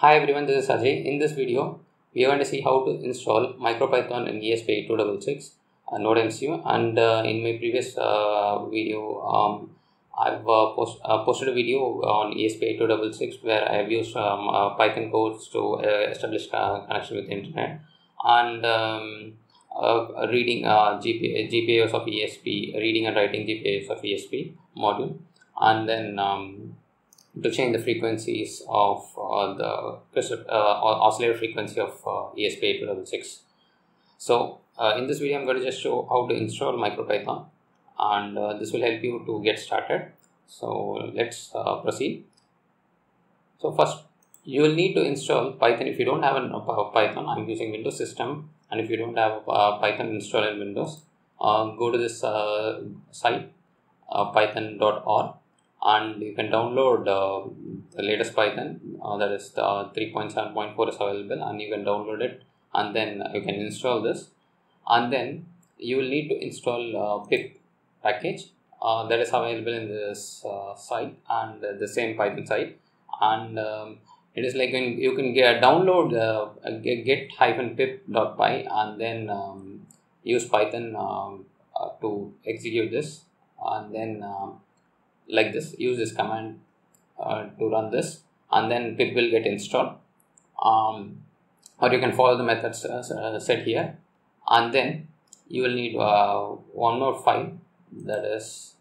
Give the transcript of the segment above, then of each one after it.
Hi everyone, this is Ajay. In this video, we are going to see how to install MicroPython in ESP8266 uh, Node MCU. And uh, in my previous uh, video, um, I've uh, post, uh, posted a video on ESP8266 where I have used um, uh, Python codes to establish uh, connection with the internet and um, reading uh, GP, GPIOs of ESP, reading and writing GPIOs of ESP module, and then um, to change the frequencies of uh, the uh, oscillator frequency of uh, ESP8266. So uh, in this video, I'm going to just show how to install MicroPython, and uh, this will help you to get started. So let's uh, proceed. So first, you will need to install Python. If you don't have a Python, I'm using Windows system, and if you don't have uh, Python installed in Windows, uh, go to this uh, site uh, python.org and you can download uh, the latest python uh, that is the 3.7.4 is available and you can download it and then you can install this. And then you will need to install uh, pip package uh, that is available in this uh, site and uh, the same python site. And um, it is like you can get download uh, get, get hyphen pip.py and then um, use python um, uh, to execute this. And then um, like this use this command uh, to run this and then pip will get installed. Um, or you can follow the methods uh, set here. And then you will need uh, one more file that is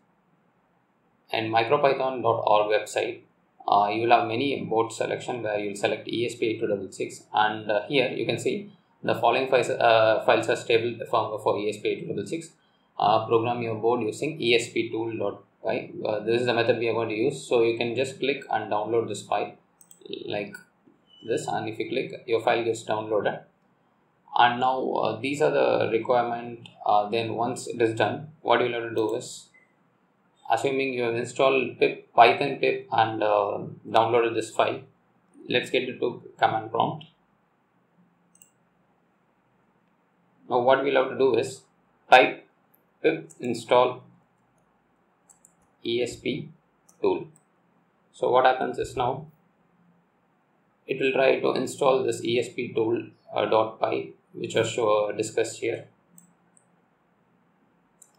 and micropython.org website. Uh, you will have many board selection where you will select ESP8266 and uh, here you can see the following files, uh, files are stable for, for ESP8266 uh, program your board using esptool.py uh, this is the method we are going to use. So you can just click and download this file like this. And if you click your file gets downloaded. And now uh, these are the requirement uh, then once it is done what you'll have to do is assuming you have installed pip python pip and uh, downloaded this file let's get into command prompt. Now what we'll have to do is type pip install esp tool. So what happens is now it will try to install this esp tool uh, dot py which was show, discussed here.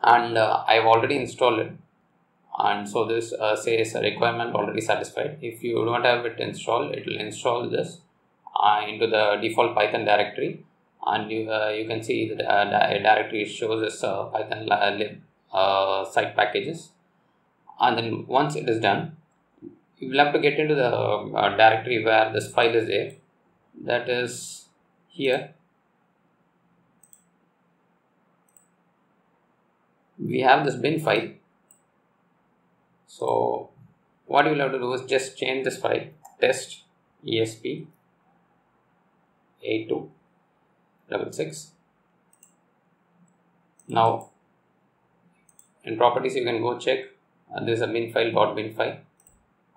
And uh, i've already installed it. And so this uh, says requirement already satisfied. If you don't have it installed it will install this uh, into the default python directory. And you, uh, you can see that uh, directory shows us uh, python lib uh, site packages and then once it is done you will have to get into the uh, directory where this file is there. That is here. We have this bin file. So what you will have to do is just change this file. Test esp a266 now in properties you can go check uh, this is a bin file dot bin file.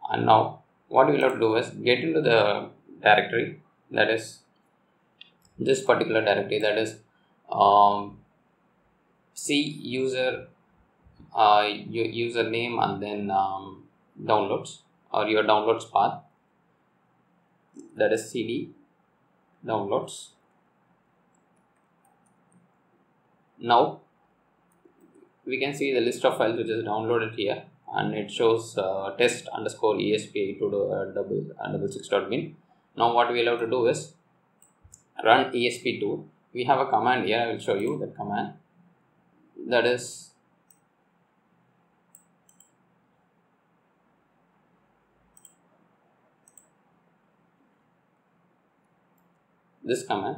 And now what you will have to do is get into the directory that is this particular directory that is um, c user uh, your username and then um, downloads or your downloads path. That is cd downloads. Now we can see the list of files which is downloaded here and it shows uh, test underscore esp to do, uh, double uh, double six dot bin. Now what we'll have to do is run esp2 we have a command here. I will show you that command. That is this command.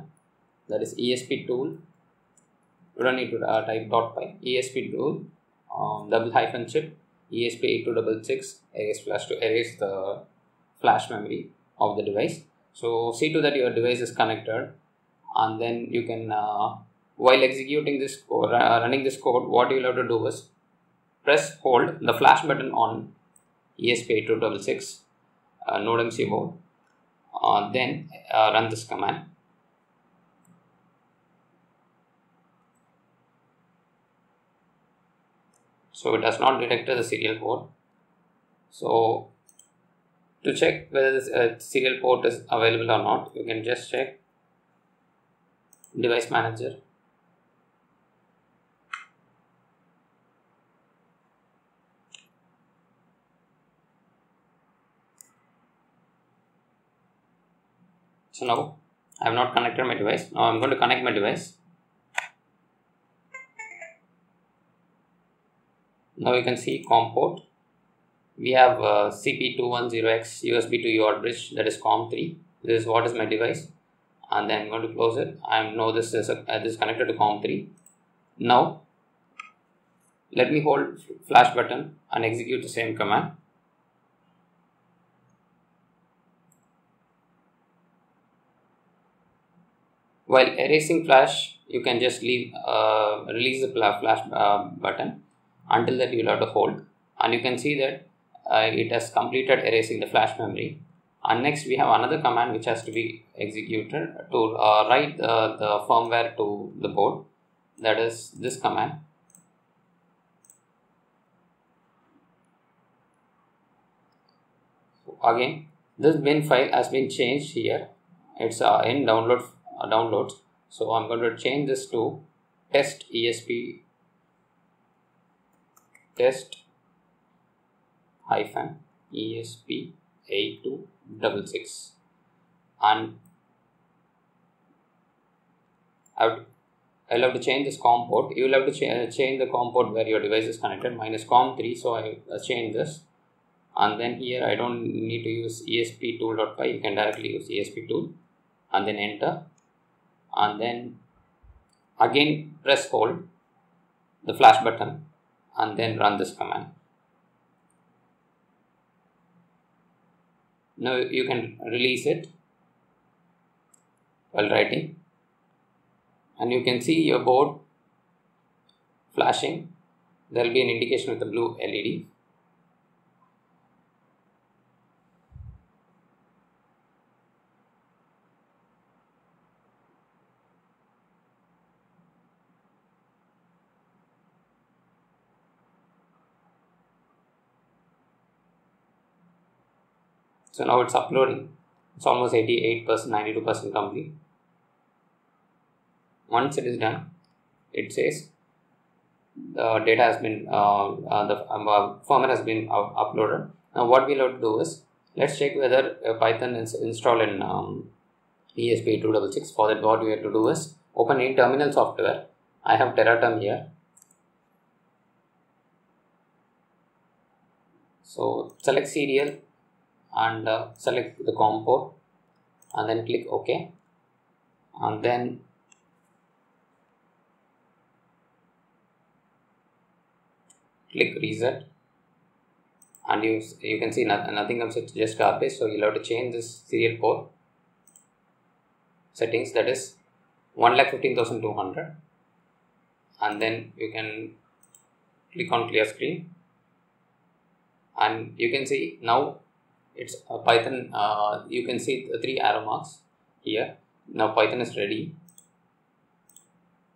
That is esp tool don't need to uh, type dot py esp tool um, double hyphen chip esp8266 erase flash to erase the flash memory of the device. So see to that your device is connected and then you can uh, while executing this code uh, running this code what you will have to do is press hold the flash button on esp8266 uh, node mc board uh, then uh, run this command so it has not detected the serial port. So to check whether this uh, serial port is available or not you can just check device manager. So now I have not connected my device. Now I'm going to connect my device now you can see COM port we have uh, CP210X USB to UART bridge that is COM3 this is what is my device. And then I'm going to close it. I know this is, a, uh, this is connected to COM3 now let me hold flash button and execute the same command. While erasing flash you can just leave uh, release the flash uh, button until that you'll have to hold. And you can see that uh, it has completed erasing the flash memory. And next we have another command which has to be executed to uh, write the, the firmware to the board. That is this command. Again this bin file has been changed here. It's uh, in download uh, downloads. So i'm going to change this to test esp test hyphen esp 8266 and I would, I'll have to change this COM port. You will have to ch change the COM port where your device is connected minus COM3. So I change this and then here I don't need to use ESP tool.py. You can directly use ESP tool and then enter and then again press hold the flash button and then run this command. now you can release it while writing. And you can see your board flashing. There will be an indication with the blue LED So now it's uploading. It's almost 88%, 92% complete. Once it is done, it says the data has been, uh, uh, the um, uh, firmware has been uploaded. Now what we'll have to do is, let's check whether Python is installed in um, ESP8266. For that what we have to do is, open in terminal software. I have Tera Term here. So select serial and uh, select the COM port and then click OK. And then click reset. And you you can see nothing, nothing comes just garbage so you'll have to change this serial port settings that is 1,15,200 and then you can click on clear screen. And you can see now it's a python uh, you can see three arrow marks here. Now python is ready.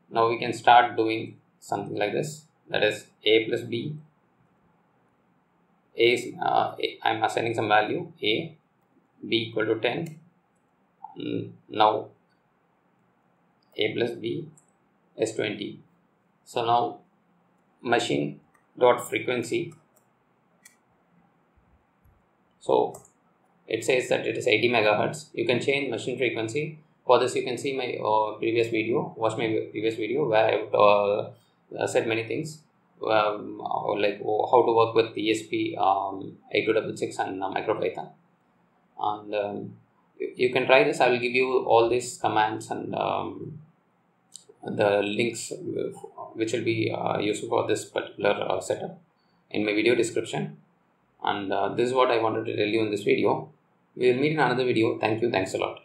Now we can start doing something like this. That is a plus b. A is uh, a, i'm assigning some value. A b equal to 10 mm, now a plus b is 20 so now machine dot frequency so it says that it is 80 megahertz. You can change machine frequency. For this you can see my uh, previous video watch my previous video where i uh, uh, said many things. Um, like how to work with esp um, 8266 and uh, micropython. And um, you can try this. I will give you all these commands and um, the links which will be uh, useful for this particular uh, setup in my video description and uh, this is what I wanted to tell you in this video. We will meet in another video. Thank you. Thanks a lot.